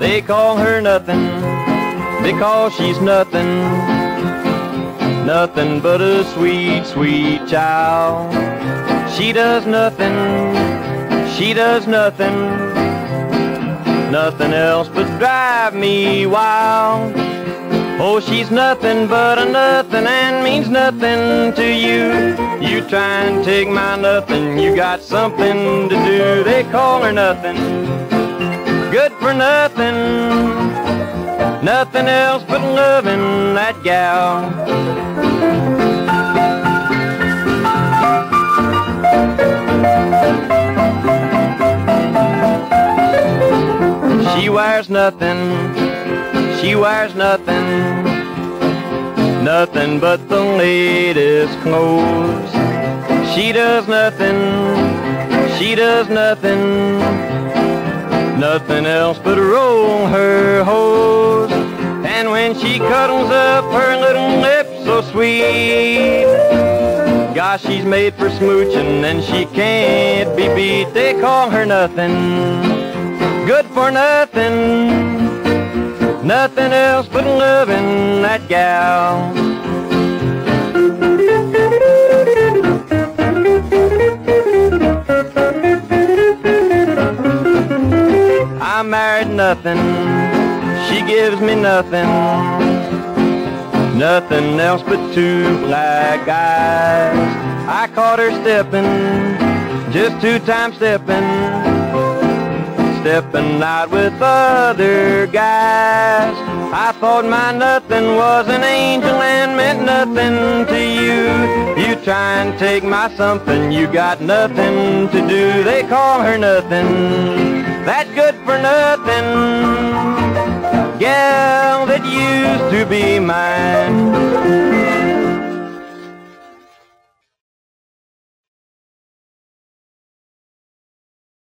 They call her nothing because she's nothing. Nothing but a sweet, sweet child. She does nothing, she does nothing. Nothing else but drive me wild. Oh, she's nothing but a nothing and means nothing to you. Try and take my nothing, you got something to do. They call her nothing, good for nothing. Nothing else but loving that gal. She wears nothing, she wears nothing, nothing but the latest clothes. She does nothing, she does nothing, nothing else but roll her hose. And when she cuddles up her little lips so sweet, gosh, she's made for smooching and she can't be beat. They call her nothing good for nothing. Nothing else but loving that gal. I married nothing. She gives me nothing. Nothing else but two black eyes. I caught her stepping, just two times stepping stepping out with other guys. I thought my nothing was an angel and meant nothing to you. You try and take my something, you got nothing to do. They call her nothing, that good for nothing. Gal that used to be mine.